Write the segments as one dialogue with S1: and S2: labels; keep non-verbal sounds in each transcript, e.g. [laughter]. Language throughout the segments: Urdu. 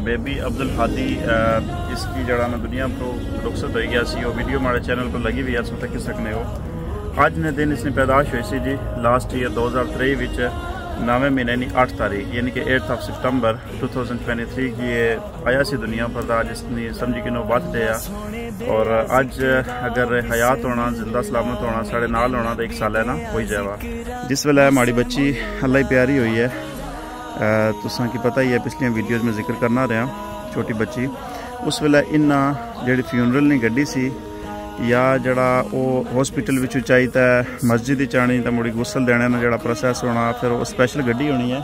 S1: ਬੇਬੀ ਅਬਦੁਲ ਹਾਦੀ ਇਸ ਕੀ ਜੜਾ ਨਾ ਦੁਨੀਆ ਤੋਂ ਰੁਖਸਤ ਹੋਈ ਗਿਆ ਸੀ ਉਹ ਵੀਡੀਓ ਮਾੜੇ ਚੈਨਲ ਤੋਂ ਲੱਗੀ ਵੀ ਹੈ ਸੋ ਤੱਕ ਸਕਨੇ ਹੋ ਅੱਜ ਨੇ ਦਿਨ ਇਸ ਨੇ ਪੈਦਾਸ਼ ਹੋਈ ਸੀ ਜੀ ਲਾਸਟ ਈਅਰ 2023 ਵਿੱਚ ਨਵੇਂ ਮਹੀਨੇ ਦੀ 8 ਤਾਰੀਖ ਯਾਨੀ ਕਿ 8th ਆਫ ਸਤੰਬਰ 2023 ਕੀ ਇਹ ਆਇਆ ਸੀ ਦੁਨੀਆ ਪਰ ਦਾ ਜਿਸ ਨੇ ਸਮਝੀ ਕਿ ਨੋ ਬਰਥਡੇ ਆ ਔਰ ਅੱਜ ਅਗਰ ਹਯਾਤ ਹੋਣਾ ਜ਼ਿੰਦਾ ਸਲਾਮਤ ਹੋਣਾ ਸਾਡੇ ਨਾਲ ਹੋਣਾ ਤਾਂ ਇੱਕ ਸਾਲ ਹੈ ਨਾ ਹੋਈ ਜਾਵਾ ਜਿਸ ਵੇਲੇ ਮਾੜੀ ਬੱਚੀ ਅੱਲਾ ਹੀ ਪਿਆਰੀ ਹੋਈ ਹੈ ਤੁਸਾਂ ਕੀ ਪਤਾ ਹੀ ਹੈ, ਪਿਛਲੀਆਂ ਵੀਡੀਓਜ਼ ਮੈਂ ਜ਼ਿਕਰ ਕਰਨਾ ਰਿਹਾ, ਛੋਟੀ ਬੱਚੀ। ਉਸ ਵੇਲੇ ਇੰਨਾ ਜਿਹੜੀ ਫਿਊਨਰਲ ਨਹੀਂ ਗੱਡੀ ਸੀ, ਜਾਂ ਜਿਹੜਾ ਉਹ ਹਸਪੀਟਲ ਵਿੱਚ ਚਾਹੀਦਾ ਮਸਜਿਦ ਵਿੱਚ ਆਣੀ ਤਾਂ ਮੁੜੀ ਗੁਸਲ ਦੇਣਾ ਨਾ ਜਿਹੜਾ ਪ੍ਰੋਸੈਸ ਹੋਣਾ, ਫਿਰ ਉਹ ਸਪੈਸ਼ਲ ਗੱਡੀ ਹੋਣੀ ਹੈ।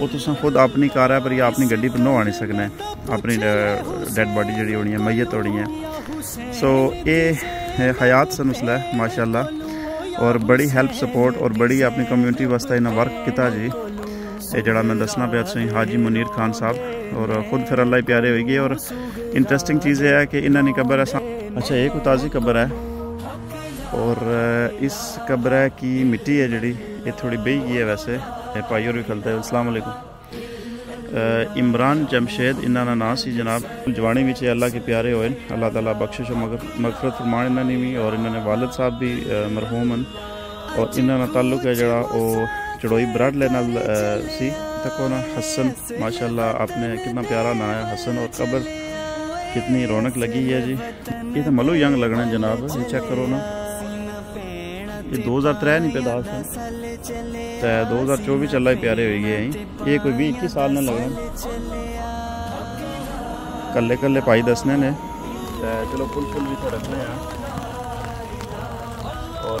S1: ਉਹ ਤੁਸੀਂ ਖੁਦ ਆਪਣੀ ਕਾਰ ਹੈ, ਪਰ ਇਹ ਆਪਣੀ ਗੱਡੀ ਪਰ ਨੋ ਆਣੀ ਸਕਣਾ ਆਪਣੀ ਡੈਡ ਬਾਡੀ ਜਿਹੜੀ ਹੋਣੀ ਹੈ ਮਈਤ ਹੋਣੀ ਹੈ। ਸੋ ਇਹ ਹਯਾਤ ਸੇ ਮਸਲਾ ਹੈ ਮਾਸ਼ਾਅੱਲਾ। ਔਰ ਬੜੀ ਹੈਲਪ ਸਪੋਰਟ ਔਰ ਬੜੀ ਆਪਣੀ ਕਮਿਊਨਿਟੀ ਵਾਸਤੇ ਇਹਨਾਂ ਵਰਕ ਕੀਤਾ ਜੀ। ਇਹ میں دسنا ਦੱਸਣਾ ਪਿਆ ਤੁਸੀਂ ਹਾਜੀ ਮੁਨੀਰ ਖਾਨ ਸਾਹਿਬ ਔਰ ਖੁਦ ਫਿਰ پیارے ہوئے ਪਿਆਰੇ ਹੋਏਗੇ ਔਰ ਇੰਟਰਸਟਿੰਗ ਚੀਜ਼ ہے کہ ਕਿ ਇਹਨਾਂ ਨੇ ਕਬਰ اچھا ایک تازی قبر ہے۔ اور اس قبر کی مٹی ہے جڑی، یہ تھوڑی بہی گئی ہے ویسے۔ بھائی، اور بھی کھلتا ہے۔ السلام علیکم۔ عمران جمشید انہوں نا نام سی جناب۔ جوانی بھی اللہ کے پیارے ہوئے۔ اللہ تعالیٰ بخشش و مغفرت فرمان انہاں نے بھی۔ اور انہوں نے والد صاحب بھی مرحوم ہیں اور انہوں نے تعلق ہے جڑا چڑوئی برڈ لینا سی تک نا حسن، ماشاءاللہ آپ نے کتنا پیارا نایا حسن، اور قبر کتنی رونق لگی ہے جی۔ یہ تھا ملو ینگ لگنا جناب، یہ چیک کرو نا۔ یہ دو ہزار ترہ نہیں پیدا ہوتا ہے دو ہزار چوبیس ہی پیارے ہوئی گئے ہیں۔ یہ کوئی بھی اکی سال نہ لگنا۔ کلے کلے پائی دسنے نے۔ چلو پل پل بھی تھا رکھنے ہیں اور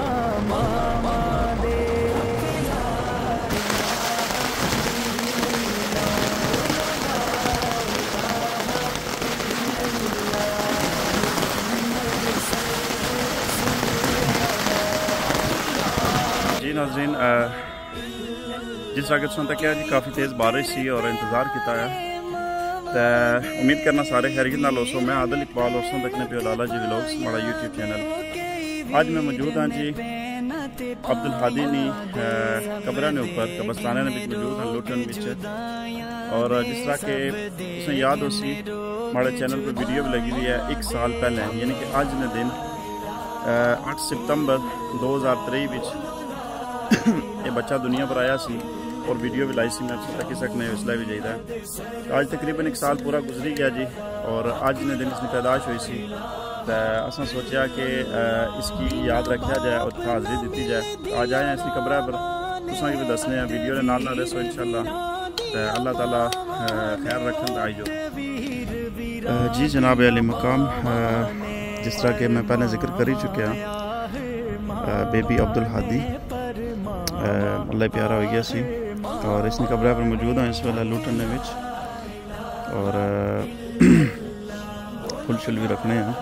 S1: جی ناظرین جس طرح کہ سن تک جی کافی تیز بارش سی اور انتظار کیتا ہے۔ تے امید کرنا سارے خیریت نال ہوسو میں عادل اقبال اور تکنے پیو لالا جی ولاگز، ہمارا یوٹیوب چینل۔ آج میں موجود ہاں جی عبد الحادی نی قبرہ نے اوپر، قبرستانہ نے بھی موجود ہاں لوٹن وچ۔ اور جس طرح کہ اس نے یاد ہوسی ہمارے چینل پر ویڈیو بھی لگی ہوئی ہے، ایک سال پہلے یعنی کہ آج نے دن 8 ستمبر 2023 وچ۔ ਇਹ ਬੱਚਾ ਦੁਨੀਆ ਪਰ ਆਇਆ ਸੀ ਔਰ ਵੀਡੀਓ ਵੀ ਲਾਈ ਸੀ ਮੈਂ ਤੱਕ ਸਕਨੇ ਇਸ ਲਈ ਵੀ ਜਾਈਦਾ ਅੱਜ ਤਕਰੀਬਨ 1 ਸਾਲ ਪੂਰਾ ਗੁਜ਼ਰੀ ਗਿਆ ਜੀ ਔਰ ਅੱਜ ਨੇ ਦਿਨ ਇਸ ਦੀ ਪੈਦਾਸ਼ ਹੋਈ ਸੀ ਤੇ ਅਸਾਂ ਸੋਚਿਆ ਕਿ ਇਸ ਦੀ ਯਾਦ ਰੱਖਿਆ ਜਾਏ ਔਰ ਹਾਜ਼ਰੀ ਦਿੱਤੀ ਜਾਏ ਆ ਜਾਏ ਇਸ ਦੀ ਕਬਰ ਪਰ ਤੁਸੀਂ ਵੀ ਦੱਸਨੇ ਆ ਵੀਡੀਓ ਦੇ ਨਾਲ ਨਾਲ ਰਹੋ ਇਨਸ਼ਾਅੱਲਾ ਤੇ ਅੱਲਾਹ ਤਾਲਾ ਖੈਰ ਰੱਖਣ ਦਾ ਆਈਜੋ ਜੀ ਜਨਾਬ ਅਲੀ ਮਕਾਮ ਜਿਸ ਤਰ੍ਹਾਂ ਕਿ ਮੈਂ ਪਹਿਲੇ ਜ਼ਿਕਰ ਕਰ ਹੀ ਚੁੱਕਿਆ ਬੇਬੀ ਅਬਦੁਲ ਹਾਦੀ ਅੱਲਾ ਪਿਆਰਾ ਹੋ ਗਿਆ ਸੀ ਔਰ ਇਸ ਨੇ ਕਬਰਾਂ ਪਰ ਮੌਜੂਦ ਹਾਂ ਇਸ ਵੇਲੇ ਲੁੱਟਣ ਦੇ ਵਿੱਚ ਔਰ [clears throat] ਫੁੱਲ ਸ਼ੁਲ ਵੀ ਰੱਖਣੇ ਆ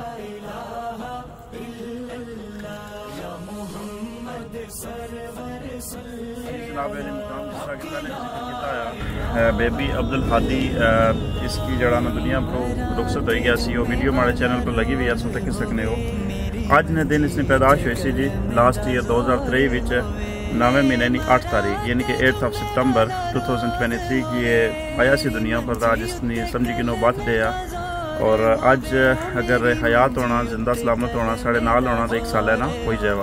S1: ਬੇਬੀ ਅਬਦੁਲ ਹਾਦੀ ਇਸ ਕੀ ਜੜਾ ਨਾ ਦੁਨੀਆ ਤੋਂ ਰੁਖਸਤ ਹੋਈ ਗਿਆ ਸੀ ਉਹ ਵੀਡੀਓ ਮਾੜੇ ਚੈਨਲ ਪਰ ਲੱਗੀ ਵੀ ਹੈ ਸੋ ਤੱਕ ਸਕਨੇ ਹੋ ਅੱਜ ਨੇ ਦਿਨ ਇਸ ਨੇ ਪੈਦਾਸ਼ ਹੋਈ ਸੀ ਜੀ ਲਾਸਟ ਈਅਰ 2023 ਵਿੱਚ نویں مہینے یعنی آٹھ تاریخ یعنی کہ ایٹھ آف سپٹمبر 2023 کی یہ حیاسی دنیا پر آج جس نے سمجھی کہ نو بات ڈے آ۔ اور اج اگر حیات ہونا، زندہ سلامت ہونا، ساڑھے نال ہونا تو ایک سال ہے نا ہوئی جائے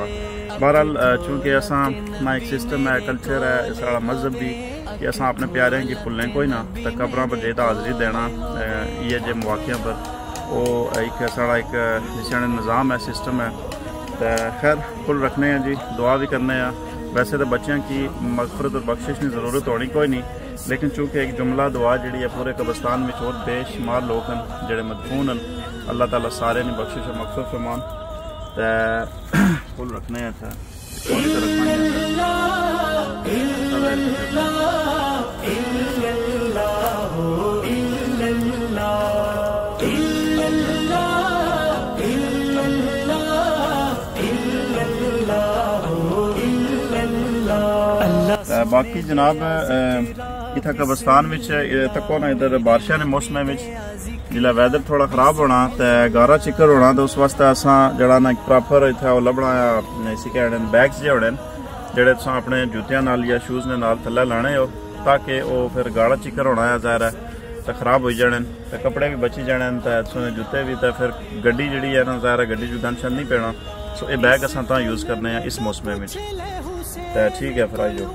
S1: بہرحال چونکہ اساں نہ ایک سسٹم ہے کلچر ہے سارا مذہب بھی کہ اساں اپنے پیارے ہاں کی پھلنے کوئی نہ تو قبراں پر جیتا حاضری دینا یہ جے مواقع پر۔ وہ ایک سارا ایک نظام ہے سسٹم ہے۔ خیر پھل رکھنے ہیں جی دعا بھی کرنے ہیں۔ ویسے تو بچیاں کی مغفرت اور بخشش نہیں ضرورت ہونی کوئی نہیں، لیکن چونکہ ایک جملہ دعا پورے قبستان بے شمار لوگ ہیں جڑے مدفون ہیں اللہ تعالیٰ سارے بخش اور مقصد شمان ਬਾਕੀ ਜਨਾਬ ਇਥਾ ਕਬਰਸਤਾਨ ਵਿੱਚ ਅਹ, ਤੱਕੋ ਨਾ ਇਧਰ? ਬਾਰਿਸ਼ਾਂ ਦੇ ਮੌਸਮ ਵਿੱਚ। ਜਿਲਾ ਵੈਦਰ ਥੋੜਾ ਖਰਾਬ ਹੋਣਾ ਤੇ ਗਾਰਾ ਚਿੱਕਰ ਹੋਣਾ ਤੇ ਉਸ ਵਾਸਤੇ ਅਸਾਂ ਜਿਹੜਾ ਨਾ ਪ੍ਰੋਪਰ ਇਥਾ ਉਹ ਲੱਭਣਾ ਆ ਇਸੇ ਕਹਿੰਦੇ ਬੈਗਸ ਜਿਹੇ ਹੋਣੇ ਜਿਹੜੇ ਤੁਸੀਂ ਆਪਣੇ ਜੁੱਤਿਆਂ ਨਾਲ ਜਾਂ ਸ਼ੂਜ਼ ਦੇ ਨਾਲ ਥੱਲੇ ਲਾਣੇ ਹੋ ਤਾਂ ਕਿ ਉਹ ਫਿਰ ਗਾੜਾ ਚਿੱਕਰ ਹੋਣਾ ਆ ਜ਼ਾਹਿਰ ਹੈ ਤੇ ਖਰਾਬ ਹੋ ਜਾਣੇ ਨੇ ਤੇ ਕੱਪੜੇ ਵੀ ਬਚੀ ਜਾਣੇ ਤਾਂ ਤੇ ਜੁੱਤੇ ਵੀ ਤੇ ਫਿਰ ਗੱਡੀ ਜਿਹੜੀ ਹੈ ਨਾ ਜ਼ਾਹਿਰ ਗੱਡੀ ਜੁ ਟੈਨਸ਼ਨ ਨਹੀਂ ਪੈਣਾ। ਸੋ ਇਹ ਬੈਗ ਅਸਾਂ ਤਾਂ ਯੂਜ਼ ਕਰਨੇ ਆ ਇਸ ਮੌਸਮ ਵਿੱਚ। ਤਾਂ ਠੀਕ ਹੈ ਫਿਰ ਆਜੋ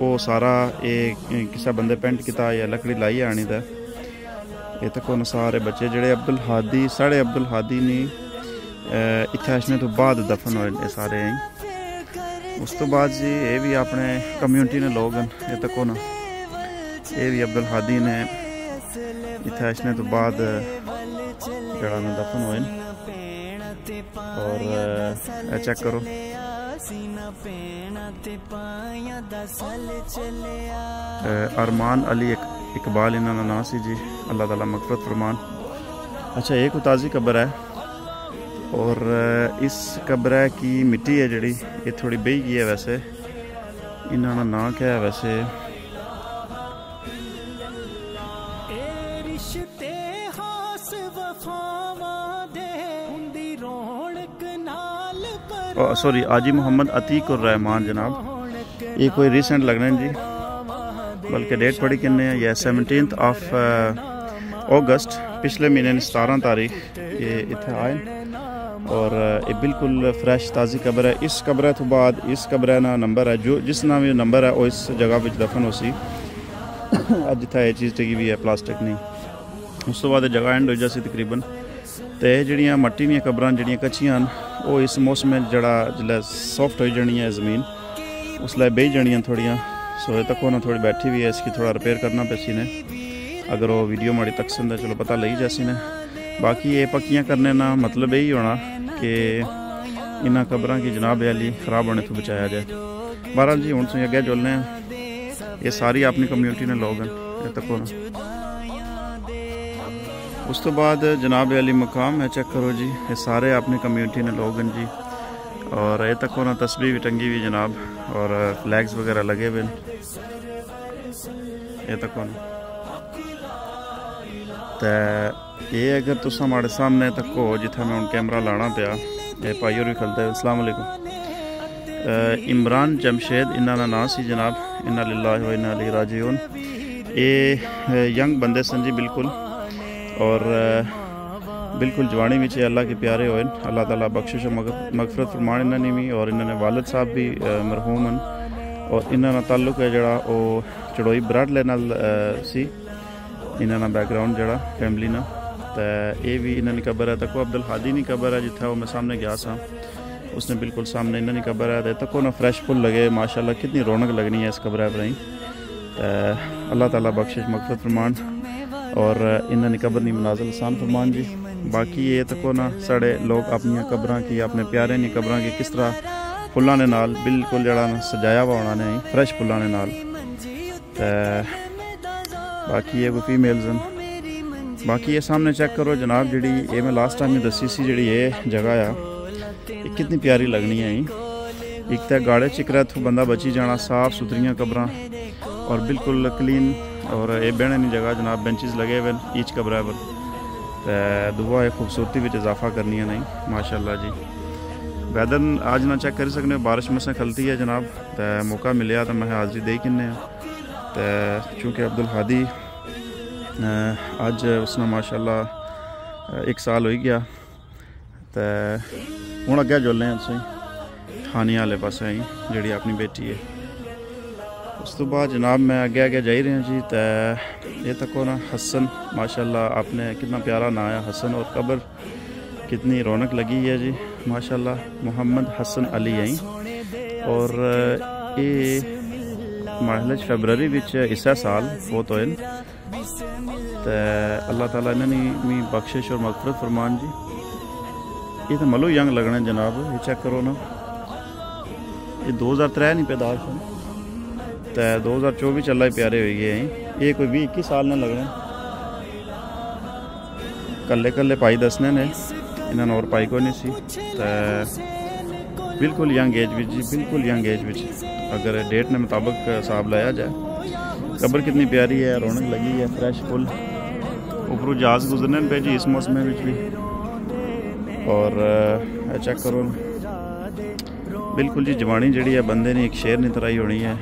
S1: ਉਹ ਸਾਰਾ ਇਹ ਕਿਸੇ ਬੰਦੇ ਪੇਂਟ ਕੀਤਾ ਜਾਂ ਲੱਕੜੀ ਲਾਈ ਆਣੀ ਦਾ ਇਹ ਤੱਕ ਉਹਨਾਂ ਸਾਰੇ ਬੱਚੇ ਜਿਹੜੇ ਅਬਦੁਲ ਹਾਦੀ ਸਾਡੇ ਅਬਦੁਲ ਹਾਦੀ ਨੇ ਅ, ਇੱਥੇ ਆਸ਼ਨੇ ਤੋਂ ਬਾਅਦ ਦਫਨ ਹੋਏ ਨੇ ਇਹ ਸਾਰੇ ਐਂ ਉਸ ਤੋਂ ਬਾਅਦ ਜੀ ਇਹ ਵੀ ਆਪਣੇ ਕਮਿਊਨਿਟੀ ਨੇ ਲੋਕ ਹਨ ਇਹ ਤੱਕ ਉਹਨਾਂ ਇਹ ਵੀ ਅਬਦੁਲ ਹਾਦੀ ਨੇ ਇੱਥੇ ਆਸ਼ਨੇ ਤੋਂ ਬਾਅਦ ਜਿਹੜਾ ਨਾ ਦਫਨ ਹੋਏ ਨੇ ਔਰ اقبال انہوں کا نام ناسی جی اللہ تعالیٰ مغفرت فرمان۔ اچھا ایک اتازی قبر ہے اور اس قبر کی مٹی ہے جڑی یہ تھوڑی بہی گئی ہے ویسے۔ انہوں نا کیا ہے ویسے۔ سوری آجی محمد عتیق الرحمان جناب۔ یہ کوئی ریسنٹ لگ رہے ہیں جی؟ بلکہ ڈیٹ پڑھی کن یہ سیونٹینتھ آف اگست پچھلے مہینے ستارہ تاریخ یہ اتنے آئے۔ اور uh, یہ بالکل فریش تازی قبر ہے۔ اس قبر تو بعد اس قبر نا نمبر ہے۔ جو جس نام یہ نمبر ہے، وہ اس جگہ پہ دفن ہو سی [coughs] اج یہ چیز ٹکی بھی ہے، پلاسٹک نہیں اس تو بعد جگہ اینڈ ہو جا سی تقریباً۔ تے جڑیاں مٹی دیا قبراں، جڑیاں کچیاں وہ اس موسم جڑا جلے سافٹ ہوئی جانی ہے زمین۔ اس لیے بہی جانیاں تھوڑیاں۔ سو اب تک ہونا تھوڑی بیٹھی بھی ہے، اس کی تھوڑا رپے کرنا پیسی نے اگر وہ ویڈیو ماڑی تک سنتا چلو پتہ لگ جا سی نا باقی یہ پکیا کرنے کا مطلب یہی ہونا کہ اِن خبریں کہ جناب علی خراب ہونے تو بچایا جائے۔ بہار جی ہوں اگیں چلنے ہیں۔ یہ ساری اپنی کمیونٹی نے لوگ ہیں اب تک ہونا۔ اس بعد جناب علی مقام ہے چیک کرو جی یہ سارے اپنی کمیونٹی نے لوگ ہیں جی۔ اور یہ تک ہونا، تسبیح بھی ٹنگی ہوئی جناب، اور فلیکس وغیرہ لگے ہوئے تکون تو یہ اگر تو ہمارے سامنے تکو جتھا میں ان کیمرہ لانا پیا یہ پائی اور بھی کھلتا ہے اسلام علیکم عمران جمشید انہاں نا نام سی جناب انہا للہ و انہا علی راجعون اے ینگ بندے سن جی بالکل اور بالکل جوانی میں چاہے اللہ کے پیارے ہوئے اللہ تعالیٰ بخشش و مغفرت فرمان انہوں نیمی اور انہوں نے والد صاحب بھی مرحوم ہیں اور انہوں نے تعلق ہے جڑا وہ چڑوئی براٹ لینا سی انہوں نے بیک گراؤنڈ جڑا فیملی نا یہ بھی انہوں نے قبر ہے تبدل ہادی نہیں قبر ہے جتنا وہ میں سامنے گیا سا اس نے بالکل سامنے انہوں نے کبھرا ہے تکو نا فریش پھول لگے ماشاءاللہ کتنی رونق لگنی ہے اس قبر پرائی اللہ تعالیٰ بخشش مقف فرمان اور انہوں نے نیقبر نہیں منازل سان فرمان جی باقی یہ تکو تک سارے لوگ اپنی قبریں اپنے پیارے کی قبریں کی کس طرح فا بالکل جہاں سجایا ہوا انہوں نے فرش فلوں نے نال باقی فیملس ناقی یہ سامنے چیک کرو جناب جی میں لاسٹ ٹائم دسی سی جی یہ جگہ ہے یہ کتنی پیاری لگنی ہے ابھی ایک تو گاڑی چکرا بندہ بچی جانا صاف ستھرا کبر اور بالکل کلین اور یہ بہنے جگہ جناب بینچیز لگے ہوئے ایچ کبرا پر دا خوبصورتی بچ اضافہ کرنی ماشاء اللہ جی ویدر آج نہ چیک کر سکنے، بارش مسا کھلتی ہے جناب تو موقع ملیا تو میں حاضری جی دے کنے ہاں۔ تے چونکہ عبدالحادی اج اس نے ماشاءاللہ، ایک سال ہوئی گیا۔ تو ہوں اگے جلنے ہیں تھی خانی والے پاس آئی جڑی اپنی بیٹی ہے۔ اس تو بعد جناب میں اگے اگے جائی رہے ہیں جی تو یہ تک نا حسن، ماشاءاللہ، آپ نے کتنا پیارا نام ہے حسن، اور قبر کتنی رونق لگی ہے جی۔ ماشاءاللہ محمد حسن علی آئی اور یہ محلج فیبرری بچ اسا سال فوت ہوئے۔ تے اللہ تعالیٰ نے میں بخشش اور مغفرت فرمان جی۔ یہ تو ملو ینگ لگنا جناب، یہ چیک کرو نا۔ یہ دو ہزار نہیں پیدا سن تے دو ہزار چوبی چلا پیارے ہوئی گئے ہیں۔ یہ کوئی بھی اکی سال نہ لگنا۔ کلے کلے پائی دسنے نے۔ ਇਹਨਾਂ ਨੂੰ ਹੋਰ ਪਾਈ ਕੋਈ ਨਹੀਂ ਸੀ। ਤੇ ਬਿਲਕੁਲ ਯੰਗ ਏਜ ਵਿੱਚ ਜੀ, ਬਿਲਕੁਲ ਯੰਗ ਏਜ ਵਿੱਚ ਅਗਰ ਡੇਟ ਨੇ ਮੁਤਾਬਕ ਹਿਸਾਬ ਲਾਇਆ ਜਾਏ, ਕਬਰ ਕਿੰਨੀ ਪਿਆਰੀ ਹੈ, ਰੌਣਕ ਲੱਗੀ ਹੈ ਫਰੈਸ਼ ਫੁੱਲ ਉੱਪਰੋਂ ਜਹਾਜ਼ ਗੁਜ਼ਰਨੇ ਪਏ ਜੀ ਇਸ ਮੌਸਮ ਵਿੱਚ ਵੀ। ਔਰ ਚੈੱਕ ਕਰੋ। ਬਿਲਕੁਲ ਜੀ, ਜਵਾਨੀ ਜਿਹੜੀ ਹੈ, ਬੰਦੇ ਨੇ ਇੱਕ ਸ਼ੇਰ ਨਹੀਂ ਤਰਾਈ ਹੋਣੀ ਹੈ।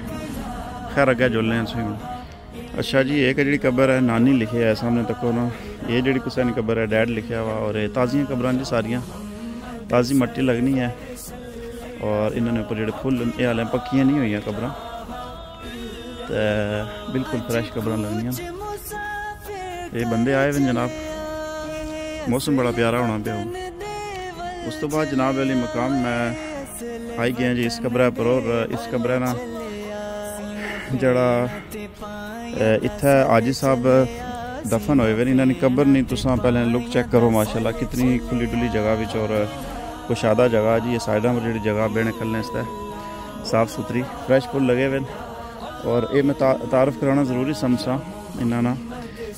S1: ਖੈਰ, ਅੱਗੇ ਜੁਲਨੇ ਹਾਂ ਤੁਸੀਂ ਅੱਛਾ ਜੀ, ਇਹ ਕਿ ਜਿਹੜੀ ਕਬਰ ਹੈ? ਨਾਨੀ ਲਿਖਿਆ ਹੈ, ਸਾਹਮਣੇ ਤੱਕੋ ਨਾ ਇਹ ਜਿਹੜੀ ਕਿਸੇ ਨੇ ਕਬਰ ਹੈ ਡੈਡ ਲਿਖਿਆ ਵਾ ਔਰ ਇਹ ਤਾਜ਼ੀਆਂ ਕਬਰਾਂ ਜੀ ਸਾਰੀਆਂ ਤਾਜ਼ੀ ਮੱਟੀ ਲੱਗਣੀ ਹੈ ਔਰ ਇਹਨਾਂ ਨੇ ਉੱਪਰ ਜਿਹੜੇ ਫੁੱਲ ਇਹ ਹਾਲੇ ਪੱਕੀਆਂ ਨਹੀਂ ਹੋਈਆਂ ਕਬਰਾਂ ਤੇ ਬਿਲਕੁਲ ਫਰੈਸ਼ ਕਬਰਾਂ ਲੱਗਣੀਆਂ ਇਹ ਬੰਦੇ ਆਏ ਵੇ ਜਨਾਬ ਮੌਸਮ ਬੜਾ ਪਿਆਰਾ ਹੋਣਾ ਪਿਆ ਹੁਣ ਉਸ ਤੋਂ ਬਾਅਦ ਜਨਾਬ ਵਾਲੀ ਮਕਾਮ ਮੈਂ ਆਈ ਗਿਆ ਜੀ ਇਸ ਕਬਰਾਂ ਪਰ ਔਰ ਇਸ ਕਬਰਾਂ ਨਾਲ ਜਿਹੜਾ ਇੱਥੇ ਆਜੀ ਸਾਹਿਬ دفن ہوئے ہوئے انہوں نے خبر نہیں تو پہلے لک چیک کرو ماشاء اللہ کتنی کھلی ڈلی جگہ بچ کشادہ جگہ جی سائڈوں پر جگہ لے صاف ستھری فرش فر لگے ہوئے اور یہ میں تعارف کرانا ضروری سمجھا انہوں نے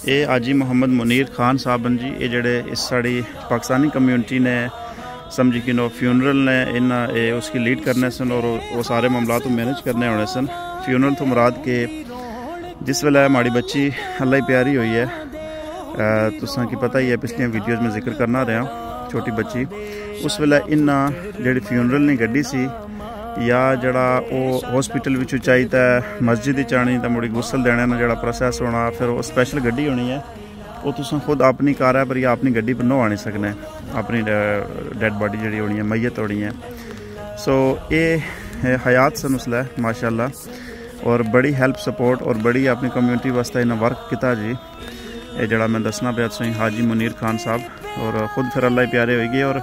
S1: یہ آجی محمد منیر خان صاحب جی یہ ساری پاکستانی کمیونٹی نے سمجھی کہ فیونیل نے انہیں اس کی لیڈ کرنے سن اور وہ سارے معاملات مینج کرنے ہونے سن فیول تھو مراد کے ਜਿਸ ਵੇਲੇ ਮਾੜੀ ਬੱਚੀ ਅੱਲਾ ਹੀ ਪਿਆਰੀ ਹੋਈ ਹੈ ਤੁਸਾਂ ਕੀ ਪਤਾ ਹੀ ਹੈ, ਪਿਛਲੀਆਂ ਵੀਡੀਓਜ਼ ਮੈਂ ਜ਼ਿਕਰ ਕਰਨਾ ਰਿਹਾ, ਛੋਟੀ ਬੱਚੀ। ਉਸ ਵੇਲੇ ਇਹਨਾਂ ਜਿਹੜੀ ਫਿਊਨਰਲ ਨੇ ਗੱਡੀ ਸੀ, ਜਾਂ ਜਿਹੜਾ ਉਹ ਹਸਪੀਟਲ ਵਿੱਚ ਚਾਹੀਦਾ ਮਸਜਿਦ ਵਿੱਚ ਆਣੀ ਤਾਂ ਮੁੜੀ ਗੁਸਲ ਦੇਣਾ ਨਾ ਜਿਹੜਾ ਪ੍ਰੋਸੈਸ ਹੋਣਾ, ਫਿਰ ਉਹ ਸਪੈਸ਼ਲ ਗੱਡੀ ਹੋਣੀ ਹੈ। ਉਹ ਤੁਸੀਂ ਖੁਦ ਆਪਣੀ ਕਾਰ ਹੈ, ਪਰ ਜਾਂ ਆਪਣੀ ਗੱਡੀ ਪਰ ਨਹੀਂ ਆਣੀ ਆਪਣੀ ਡੈਡ ਬਾਡੀ ਜਿਹੜੀ ਹੋਣੀ ਹੈ ਮਈਤ ਹੋਣੀ ਹੈ। ਸੋ ਇਹ ਹਯਾਤ ਸੇ ਮਸਲਾ ਹੈ ਮਾਸ਼ਾਅੱਲਾ। اور بڑی ہیلپ سپورٹ اور بڑی اپنی کمیونٹی واسطہ انہیں ورک کیتا جی۔ اے جڑا میں دسنا پیا تسیں حاجی منیر خان صاحب۔ اور خود پھر فرالے پیارے ہوئے گئے اور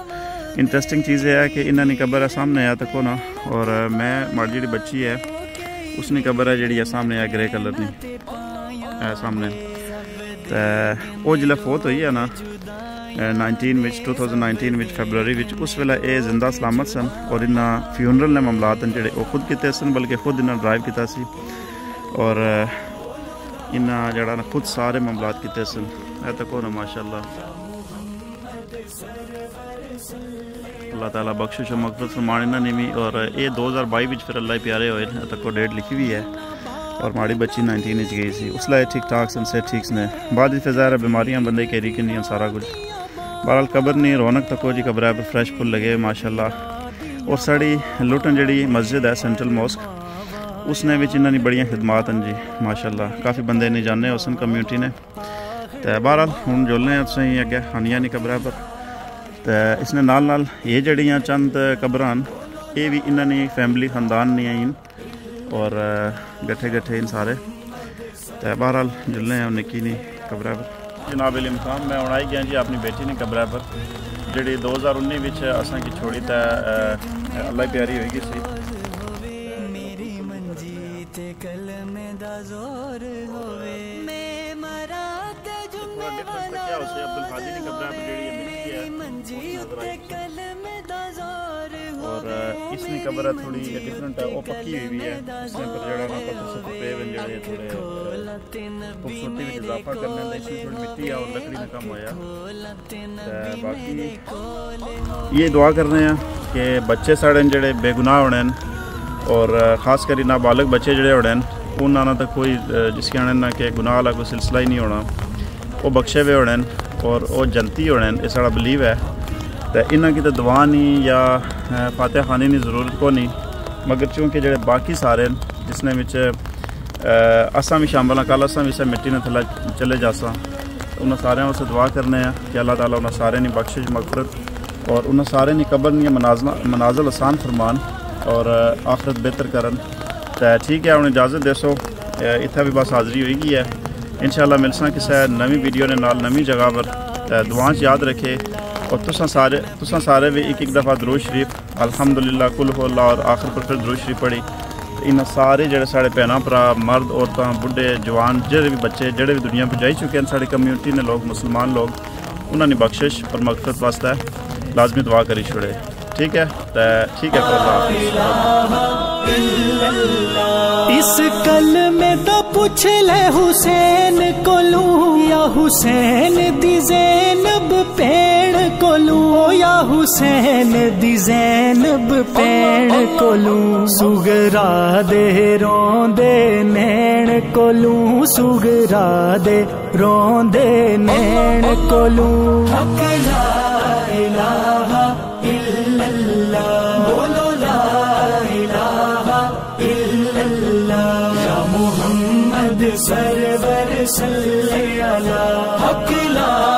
S1: انٹرسٹنگ چیز یہ ہے کہ ان نکبر ہے، سامنے آیا تک نہ اور میں، ماڑی میری بچی ہے، اس نے قبر ہے سامنے آیا گرے کلر کی وہ جلد فوت ہوئی ہے نا۔ Nineteen two thousand nineteen February اس ویلے یہ زندہ سلامت سن اور ان فیونرل نے معاملات ہیں جڑے وہ خود کیتے سن بلکہ خود انہیں ڈرائیو کیا سی اور انہاں جڑا خود سارے معاملات کیتے سن۔ اے تک ہونا ماشاء اللہ اللہ تعالیٰ بخش و مغفرت فرمانے نہ نیمی۔ اور یہ دو ہزار بائی وچ پھر اللہ پیارے ہوئے، اے تک وہ ڈیٹ لکھی ہوئی ہے۔ اور ماڑی بچی نائنٹین گئی سی۔ اس لیے ٹھیک ٹھاک سن سے ٹھیک سنے بعد ہی پھر ظاہر بیماریاں، بندے کے ریکن نہیں سارا کچھ۔ بہرحال قبر نہیں، رونق تکو جی قبر پر فریش پھل لگے، ماشاءاللہ۔ اور ساڑی لوٹن جڑی مسجد ہے، سینٹرل ماسک، اس نے وچ انہاں بڑیاں خدمات ہیں جی ماشاءاللہ۔ کافی بندے نہیں جاننے حسن کمیونٹی نے۔ تو بہرحال ہوں جولنے ہیں، تسیں اگے ہنیاں قبر پر۔ اس نے نال نال یہ جڑیاں چند قبران یہ بھی انہاں نے فیملی خاندان نہیں ہیں اور گٹھے گٹھے ان سارے۔ تو بہرحال جلنے ہیں نکی نہیں، قبر پر۔ جناب الامکان میں ہوں آئی گیا جی اپنی بیٹی نے قبر پر جی دو ہزار انی اساں کی چھوڑی تا اللہ پیاری ہوئی گی سی میری منجی تے
S2: کلم دا زور
S1: ہوے میں مرا تے جمعہ والا ہوے میری منجی تے کلم اور اس نے کبر ہے تھوڑی ڈیفرنٹ ہے، وہ پکی ہوئی بھی ہے۔ اس نے پر جڑا نا پتہ سب پہ بن جڑے تھوڑے خوبصورتی وچ اضافہ کرنے دا اسی تھوڑی مٹی ہے اور لکڑی میں کم ہویا باقی یہ دعا کرنے ہیں کہ بچے ساڑے جڑے بے گناہ ہونے ہیں اور خاص کری نابالک بچے جڑے ہونے ہیں ان آنا تک کوئی جس کے آنے ہیں کہ گناہ والا کوئی سلسلہ ہی نہیں ہونا۔ وہ بخشے ہوئے ہونے ہیں اور وہ جنتی ہونے ہیں یہ سارا بلیو ہے۔ تو انہاں کی تو دعا نہیں یا فاتح خانی نہیں ضرورت کو نہیں مگر چونکہ جڑے باقی سارے جس ن جس بچ اب شامل کل مٹی نے تھلے چلے جاسا ان سارے اسے دعا کرنے ہیں کہ اللہ تعالیٰ ان سارے نہیں بخشش مغفرت اور انہوں سارے نہیں قبر نہیں منازل آسان فرمان اور آخرت بہتر کرن تو ٹھیک ہے انہیں اجازت دے سو اتھا بھی بس حاضری ہوئی گی ہے انشاءاللہ ملسان اللہ ملسیں کسی نمی ویڈیو نے نال نمی جگہ پر دعاؤں یاد رکھے اور تساں سارے تساں سارے بھی ایک ایک دفعہ درود شریف، الحمدللہ، کل ہو اللہ اور آخر پر پھر درود شریف پڑھی۔ ان سارے جڑے سارے پینا پرا مرد عورتیں بڈھے، جوان، جڑے بھی بچے، جڑے بھی دنیا پہ جائی چکے ہیں سارے کمیونٹی نے لوگ، مسلمان لوگ انہوں نے بخشش اور مغفرت واسطہ لازمی دعا کری چھوڑے۔ ٹھیک ہے؟ ٹھیک ہے
S3: اس کل میں تو پوچھ لے حسین کلو یا حسین دی زینب پہ؟ کولو یا حسین دی زینب پیڑ کولو سگرا دے، روندے نین کولو سگرا دے، روندے نین کولو
S2: حق لا الہ الا
S3: اللہ بولو لا
S2: الہ الا اللہ۔ یا محمد سرور صلی علی حق لا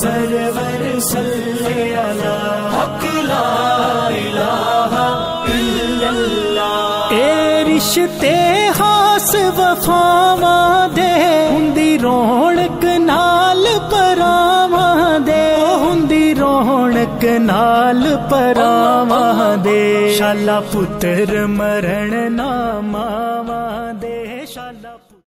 S2: سرور صلی علی حق لا الہ الا اللہ۔
S3: اے رشتے خاص وفاواں دے ہندی رونق نال پراواں دے۔ ہندی رونق نال پراواں دے۔ شالا پتر مرن نہ ماں